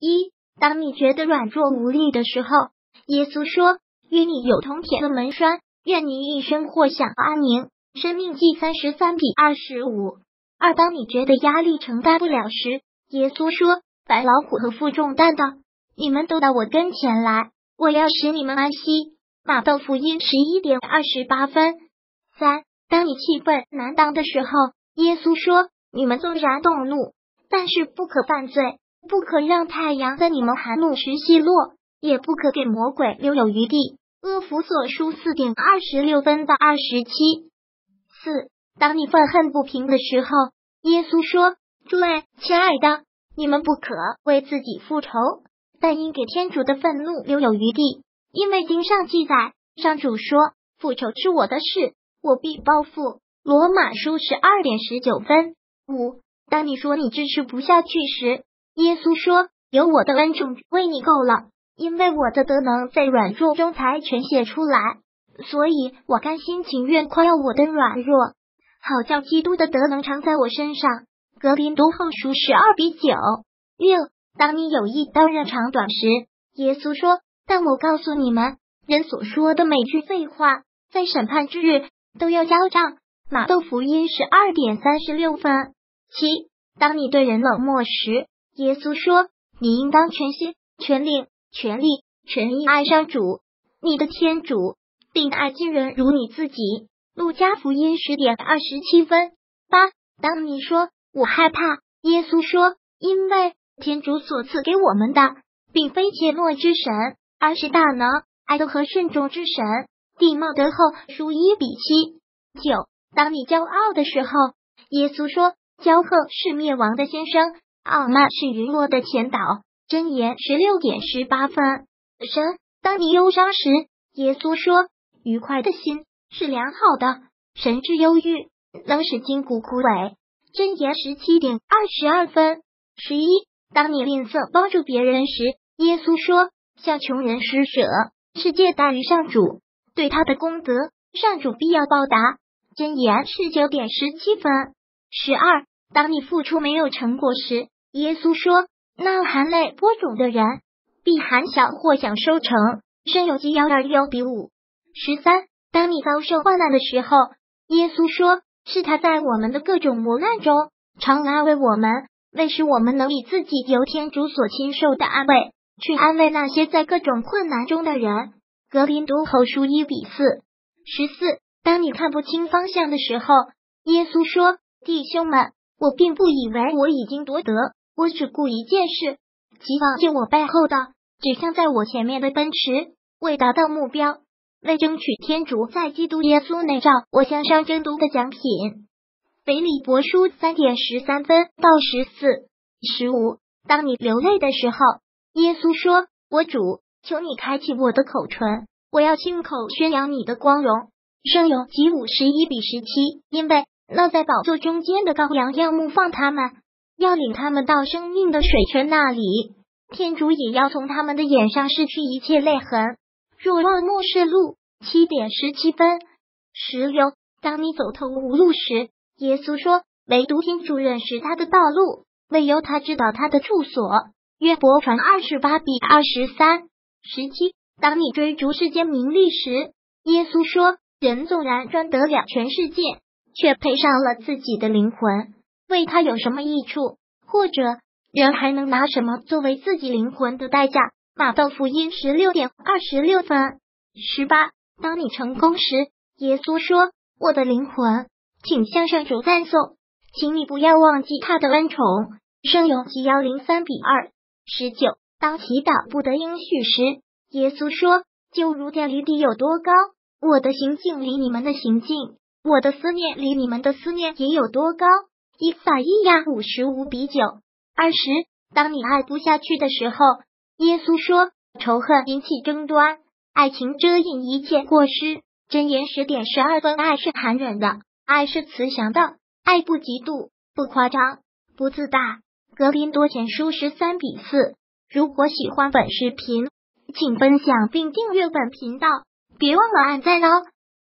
一，当你觉得软弱无力的时候，耶稣说：“愿你有铜铁的门栓，愿你一生获享安宁。”生命记三十三比二十五。二，当你觉得压力承担不了时，耶稣说：“白老虎和负重担的，你们都到我跟前来，我要使你们安息。”马窦福音十一点二十八分。三，当你气愤难当的时候，耶稣说：“你们纵然动怒，但是不可犯罪，不可让太阳在你们寒露时西落，也不可给魔鬼留有余地。”阿弗所书四点二十六分到二十七。四，当你愤恨不平的时候，耶稣说：“诸位亲爱的，你们不可为自己复仇，但应给天主的愤怒留有余地，因为经上记载，上主说：复仇是我的事。”我必报复。罗马书十二点十九分五。当你说你支持不下去时，耶稣说：“有我的恩宠为你够了，因为我的德能在软弱中才全显出来。所以我甘心情愿夸耀我的软弱，好叫基督的德能常在我身上。”格林读后书十二比九六。当你有意当人长短时，耶稣说：“但我告诉你们，人所说的每句废话，在审判之日。”都要交账。马窦福音十二点三十六分。七，当你对人冷漠时，耶稣说，你应当全心、全力、全力、全意爱上主，你的天主，并爱亲人如你自己。路加福音十点二十七分。八，当你说我害怕，耶稣说，因为天主所赐给我们的，并非怯懦之神，而是大能、爱德和慎重之神。地貌德后书一比七九。当你骄傲的时候，耶稣说：“骄横是灭亡的先生，傲慢是陨落的前导。”箴言十六点十八分。神，当你忧伤时，耶稣说：“愉快的心是良好的，神之忧郁能使筋骨枯萎。”箴言十七点二十二分。十一，当你吝啬帮助别人时，耶稣说：“向穷人施舍，世界大于上主。”对他的功德，上主必要报答。箴言十九点十七分。十二，当你付出没有成果时，耶稣说：“那含泪播种的人，必含小或享收成。”生有纪要二六比五。十三，当你遭受患难的时候，耶稣说：“是他在我们的各种磨难中，常安慰我们，为使我们能以自己由天主所亲受的安慰，去安慰那些在各种困难中的人。”格林读后书一比四十四。当你看不清方向的时候，耶稣说：“弟兄们，我并不以为我已经夺得，我只顾一件事，即往就我背后的，指向在我前面的奔驰，为达到目标，为争取天主在基督耶稣内照我向上争夺的奖品。”腓利伯书三点十三分到十四十五。当你流泪的时候，耶稣说：“我主。”求你开启我的口唇，我要亲口宣扬你的光荣。圣咏及五十一比十七，因为那在宝座中间的羔羊要牧放他们，要领他们到生命的水泉那里。天主也要从他们的眼上拭去一切泪痕。若望末世录七点十七分。十六，当你走投无路时，耶稣说：“唯独天主认识他的道路，唯有他知道他的住所。”约伯传二十八比二十三。十七，当你追逐世间名利时，耶稣说：“人纵然赚得了全世界，却赔上了自己的灵魂，为他有什么益处？或者人还能拿什么作为自己灵魂的代价？”马道福音十六点二十六分。十八，当你成功时，耶稣说：“我的灵魂，请向上主赞颂，请你不要忘记他的恩宠。”圣咏七幺零三比二。十九。当祈祷不得应许时，耶稣说：“就如天离地有多高，我的行径离你们的行径，我的思念离你们的思念也有多高。”以撒伊亚五十五比九。二十，当你爱不下去的时候，耶稣说：“仇恨引起争端，爱情遮掩一切过失。”箴言十点十二分。爱是残忍的，爱是慈祥的，爱不嫉妒，不夸张，不自大。格林多前书十三比四。如果喜欢本视频，请分享并订阅本频道，别忘了按赞哦。